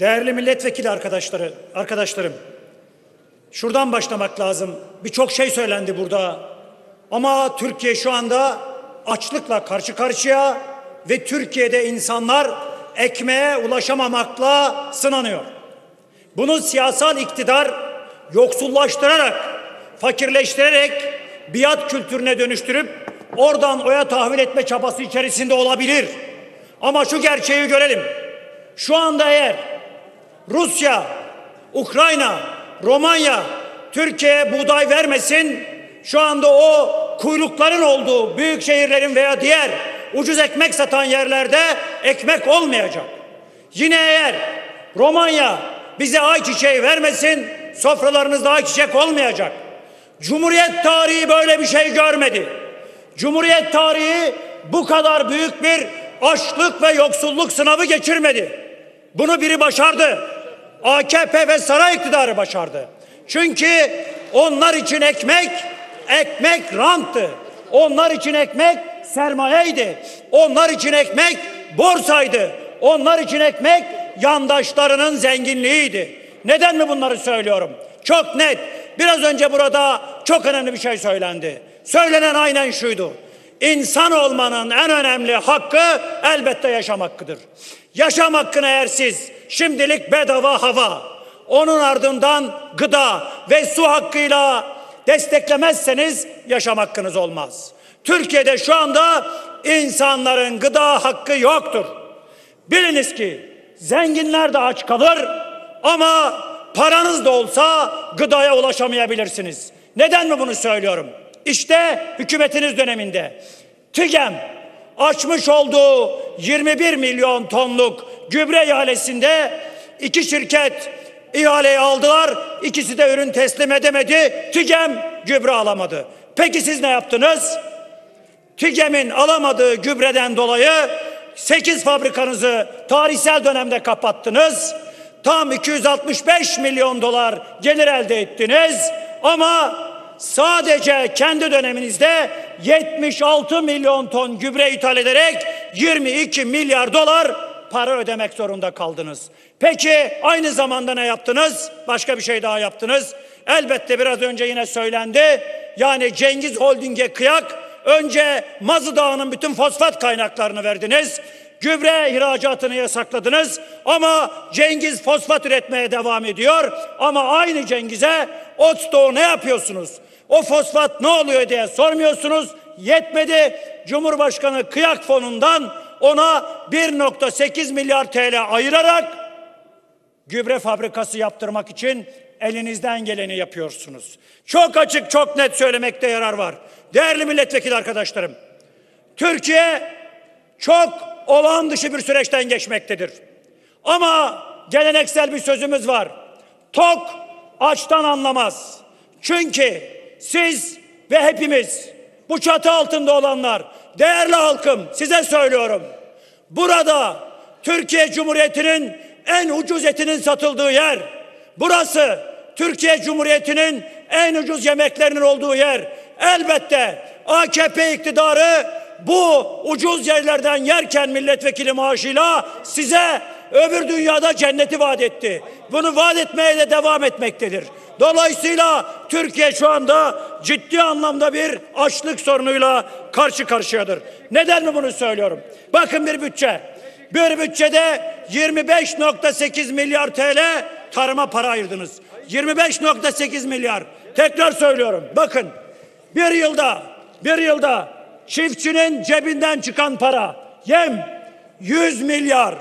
Değerli milletvekili arkadaşları, arkadaşlarım. Şuradan başlamak lazım. Birçok şey söylendi burada. Ama Türkiye şu anda açlıkla karşı karşıya ve Türkiye'de insanlar ekmeğe ulaşamamakla sınanıyor. Bunu siyasal iktidar yoksullaştırarak, fakirleştirerek biat kültürüne dönüştürüp oradan oya tahvil etme çabası içerisinde olabilir. Ama şu gerçeği görelim. Şu anda eğer Rusya, Ukrayna, Romanya Türkiye'ye buğday vermesin, şu anda o kuyrukların olduğu büyük şehirlerin veya diğer ucuz ekmek satan yerlerde ekmek olmayacak. Yine eğer Romanya bize ayçiçeği vermesin, sofralarınızda ayçiçek olmayacak. Cumhuriyet tarihi böyle bir şey görmedi. Cumhuriyet tarihi bu kadar büyük bir açlık ve yoksulluk sınavı geçirmedi. Bunu biri başardı. AKP ve saray iktidarı başardı. Çünkü onlar için ekmek, ekmek ranttı. Onlar için ekmek sermayeydi. Onlar için ekmek borsaydı. Onlar için ekmek yandaşlarının zenginliğiydi. Neden mi bunları söylüyorum? Çok net. Biraz önce burada çok önemli bir şey söylendi. Söylenen aynen şuydu. İnsan olmanın en önemli hakkı elbette yaşam hakkıdır. Yaşam hakkını eğer siz şimdilik bedava hava, onun ardından gıda ve su hakkıyla desteklemezseniz yaşam hakkınız olmaz. Türkiye'de şu anda insanların gıda hakkı yoktur. Biliniz ki zenginler de aç kalır ama paranız da olsa gıdaya ulaşamayabilirsiniz. Neden mi bunu söylüyorum? İşte hükümetiniz döneminde TÜGEM açmış olduğu 21 milyon tonluk gübre ihalesinde iki şirket ihaleyi aldılar. İkisi de ürün teslim edemedi. TÜGEM gübre alamadı. Peki siz ne yaptınız? TÜGEM'in alamadığı gübreden dolayı 8 fabrikanızı tarihsel dönemde kapattınız. Tam 265 milyon dolar gelir elde ettiniz. Ama sadece kendi döneminizde 76 milyon ton gübre ithal ederek 22 milyar dolar para ödemek zorunda kaldınız. Peki aynı zamanda ne yaptınız? Başka bir şey daha yaptınız. Elbette biraz önce yine söylendi. Yani Cengiz Holding'e kıyak önce Mazı Dağı'nın bütün fosfat kaynaklarını verdiniz. Gübre ihracatını yasakladınız ama Cengiz fosfat üretmeye devam ediyor. Ama aynı Cengiz'e Otstoğu ne yapıyorsunuz? O fosfat ne oluyor diye sormuyorsunuz. Yetmedi. Cumhurbaşkanı kıyak fonundan ona 1.8 milyar TL ayırarak gübre fabrikası yaptırmak için elinizden geleni yapıyorsunuz. Çok açık, çok net söylemekte yarar var. Değerli milletvekili arkadaşlarım, Türkiye çok olağan dışı bir süreçten geçmektedir. Ama geleneksel bir sözümüz var. Tok açtan anlamaz. Çünkü siz ve hepimiz bu çatı altında olanlar, değerli halkım size söylüyorum. Burada Türkiye Cumhuriyeti'nin en ucuz etinin satıldığı yer. Burası Türkiye Cumhuriyeti'nin en ucuz yemeklerinin olduğu yer. Elbette AKP iktidarı bu ucuz yerlerden yerken milletvekili maaşıyla size öbür dünyada cenneti vaat etti. Bunu vaat etmeye de devam etmektedir. Dolayısıyla Türkiye şu anda ciddi anlamda bir açlık sorunuyla karşı karşıyadır. Neden mi bunu söylüyorum? Bakın bir bütçe. Bir bütçede 25.8 milyar TL tarıma para ayırdınız. 25.8 milyar. Tekrar söylüyorum. Bakın bir yılda bir yılda çiftçinin cebinden çıkan para yem 100 milyar.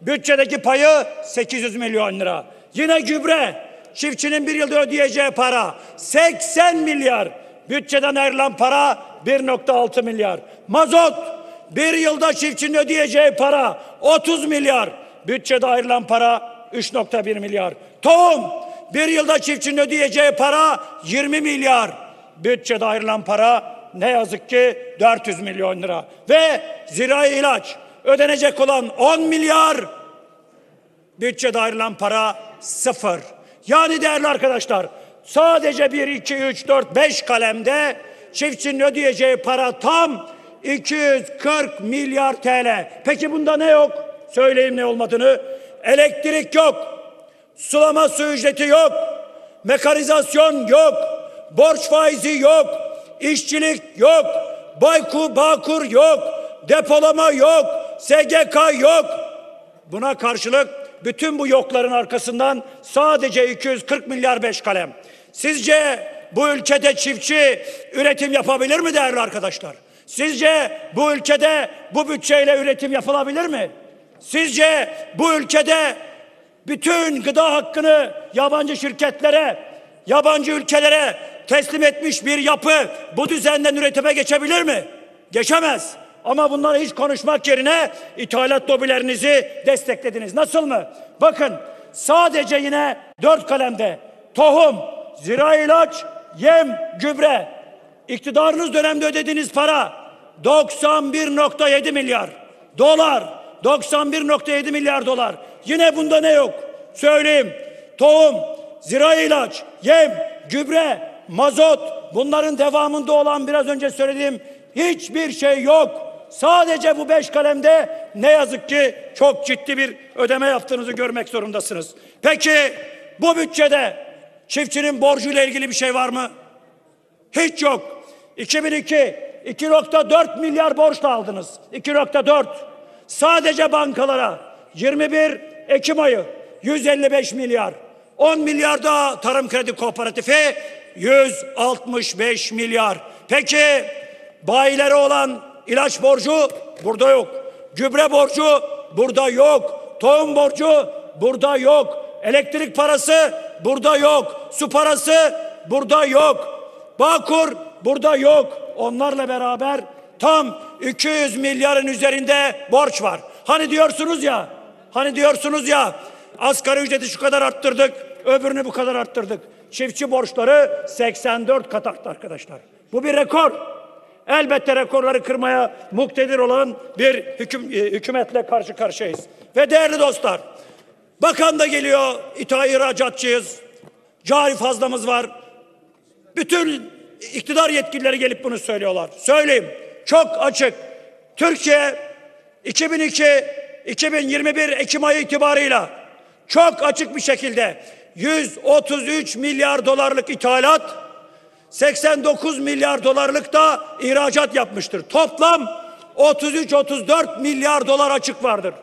Bütçedeki payı 800 milyon lira. Yine gübre çiftçinin bir yılda ödeyeceği para 80 milyar. Bütçeden ayrılan para 1.6 milyar. Mazot bir yılda çiftçinin ödeyeceği para 30 milyar. Bütçede ayrılan para 3.1 milyar. Tohum bir yılda çiftçinin ödeyeceği para 20 milyar. Bütçede ayrılan para ne yazık ki 400 milyon lira. Ve zirai ilaç ödenecek olan 10 milyar. Bütçede ayrılan para sıfır. Yani değerli arkadaşlar sadece 1, 2, 3, 4, 5 kalemde çiftçinin ödeyeceği para tam 240 milyar TL. Peki bunda ne yok? Söyleyeyim ne olmadığını. elektrik yok, sulama su ücreti yok, mekarizasyon yok, borç faizi yok, işçilik yok, Bayku Bağkur yok, depolama yok, SGK yok. Buna karşılık bütün bu yokların arkasından sadece 240 milyar beş kalem. Sizce bu ülkede çiftçi üretim yapabilir mi değerli arkadaşlar? Sizce bu ülkede bu bütçeyle üretim yapılabilir mi? Sizce bu ülkede bütün gıda hakkını yabancı şirketlere, yabancı ülkelere teslim etmiş bir yapı bu düzenden üretime geçebilir mi? Geçemez. Ama bunları hiç konuşmak yerine ithalat lobilerinizi desteklediniz. Nasıl mı? Bakın sadece yine dört kalemde tohum, zira ilaç, yem, gübre. İktidarınız dönemde ödediğiniz para 91.7 milyar dolar. 91.7 milyar dolar. Yine bunda ne yok? Söyleyeyim. Tohum, zira ilaç, yem, gübre, mazot bunların devamında olan biraz önce söylediğim hiçbir şey yok. Sadece bu beş kalemde ne yazık ki çok ciddi bir ödeme yaptığınızı görmek zorundasınız. Peki bu bütçede çiftçinin borcuyla ilgili bir şey var mı? Hiç yok. 2002 2.4 milyar borçla aldınız. 2.4. Sadece bankalara 21 Ekim ayı 155 milyar. 10 milyar da Tarım Kredi Kooperatifi 165 milyar. Peki bayilere olan ilaç borcu burada yok. Gübre borcu burada yok. Tohum borcu burada yok. Elektrik parası burada yok. Su parası burada yok. Bağkur burada yok. Onlarla beraber tam 200 milyarın üzerinde borç var. Hani diyorsunuz ya, hani diyorsunuz ya asgari ücreti şu kadar arttırdık, öbürünü bu kadar arttırdık. Çiftçi borçları 84 kat arttı arkadaşlar. Bu bir rekor. Elbette rekorları kırmaya muktedir olan bir hüküm, e, hükümetle karşı karşıyayız. Ve değerli dostlar, bakan da geliyor, ithal ihracatçıyız, cari fazlamız var. Bütün iktidar yetkilileri gelip bunu söylüyorlar. Söyleyeyim, çok açık. Türkiye 2002-2021 Ekim ayı itibarıyla çok açık bir şekilde 133 milyar dolarlık ithalat, 89 milyar dolarlık da ihracat yapmıştır. Toplam 33-34 milyar dolar açık vardır.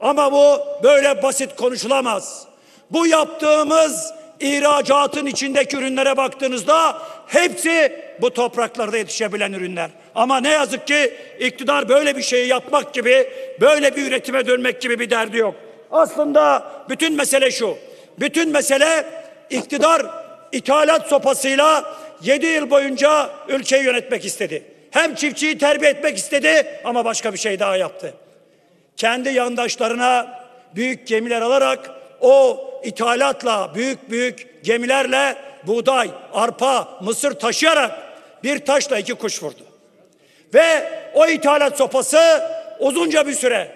Ama bu böyle basit konuşulamaz. Bu yaptığımız ihracatın içindeki ürünlere baktığınızda hepsi bu topraklarda yetişebilen ürünler. Ama ne yazık ki iktidar böyle bir şeyi yapmak gibi, böyle bir üretime dönmek gibi bir derdi yok. Aslında bütün mesele şu. Bütün mesele iktidar ithalat sopasıyla 7 yıl boyunca ülkeyi yönetmek istedi. Hem çiftçiyi terbiye etmek istedi ama başka bir şey daha yaptı. Kendi yandaşlarına büyük gemiler alarak o ithalatla büyük büyük gemilerle buğday, arpa, mısır taşıyarak bir taşla iki kuş vurdu. Ve o ithalat sopası uzunca bir süre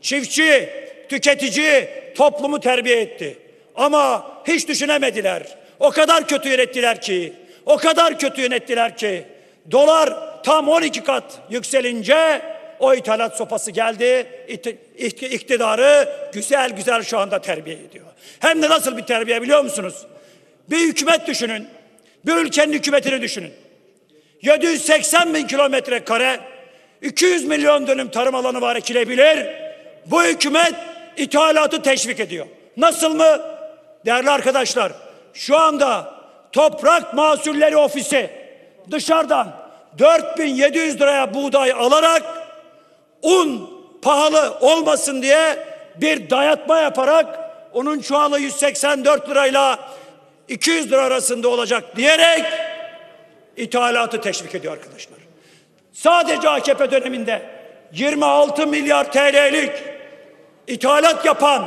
çiftçi, tüketici, toplumu terbiye etti. Ama hiç düşünemediler. O kadar kötü yönettiler ki, o kadar kötü yönettiler ki dolar tam 12 kat yükselince o ithalat sopası geldi, iktidarı güzel güzel şu anda terbiye ediyor. Hem de nasıl bir terbiye biliyor musunuz? Bir hükümet düşünün, bir ülkenin hükümetini düşünün. 780 bin kilometre kare, 200 milyon dönüm tarım alanı var ekilebilir. Bu hükümet ithalatı teşvik ediyor. Nasıl mı? Değerli arkadaşlar, şu anda Toprak Mahsulleri Ofisi dışarıdan 4700 liraya buğday alarak un pahalı olmasın diye bir dayatma yaparak onun çuvalı 184 lirayla 200 lira arasında olacak diyerek ithalatı teşvik ediyor arkadaşlar. Sadece AKP döneminde 26 milyar TL'lik ithalat yapan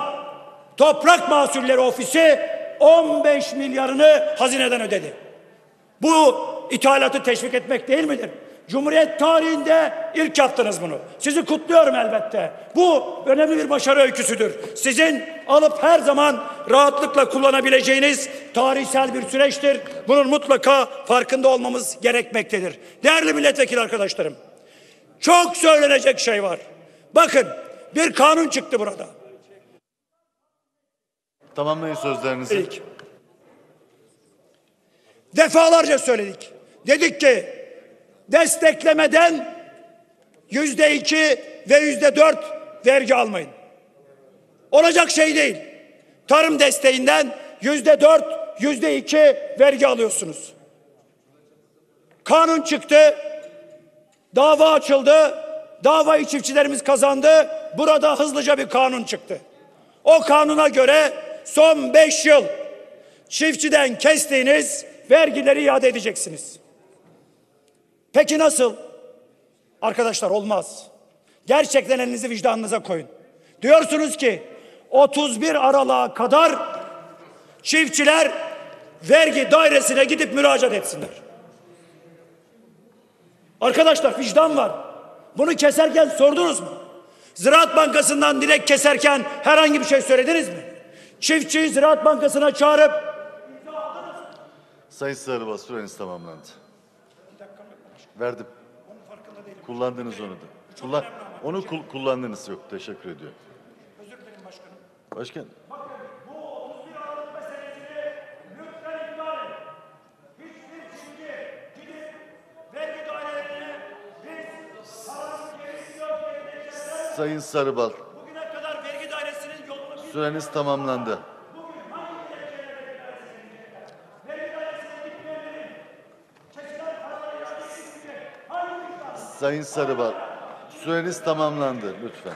Toprak Mahsulleri Ofisi 15 milyarını hazineden ödedi. Bu ithalatı teşvik etmek değil midir? Cumhuriyet tarihinde ilk yaptınız bunu. Sizi kutluyorum elbette. Bu önemli bir başarı öyküsüdür. Sizin alıp her zaman rahatlıkla kullanabileceğiniz tarihsel bir süreçtir. Bunun mutlaka farkında olmamız gerekmektedir. Değerli milletvekili arkadaşlarım, çok söylenecek şey var. Bakın bir kanun çıktı burada. Tamamlayın sözlerinizi. dedik. Defalarca söyledik. Dedik ki desteklemeden yüzde iki ve yüzde dört vergi almayın. Olacak şey değil. Tarım desteğinden yüzde dört, yüzde iki vergi alıyorsunuz. Kanun çıktı. Dava açıldı. Davayı çiftçilerimiz kazandı. Burada hızlıca bir kanun çıktı. O kanuna göre son beş yıl çiftçiden kestiğiniz vergileri iade edeceksiniz. Peki nasıl? Arkadaşlar olmaz. Gerçekten elinizi vicdanınıza koyun. Diyorsunuz ki 31 Aralık'a kadar çiftçiler vergi dairesine gidip müracaat etsinler. Arkadaşlar vicdan var. Bunu keserken sordunuz mu? Ziraat Bankası'ndan direkt keserken herhangi bir şey söylediniz mi? Çiftçiyi Ziraat Bankası'na çağırıp Sayın Sarıbas süreniz tamamlandı. Verdim. Kullandınız onu da. Kullan, onu kul- kullandınız yok. Teşekkür ediyorum. Başkan. Sayın Sarıbal, bugüne kadar vergi dairesinin yolunu süreniz tamamlandı. Sayın Sarıbal, süreniz tamamlandı lütfen.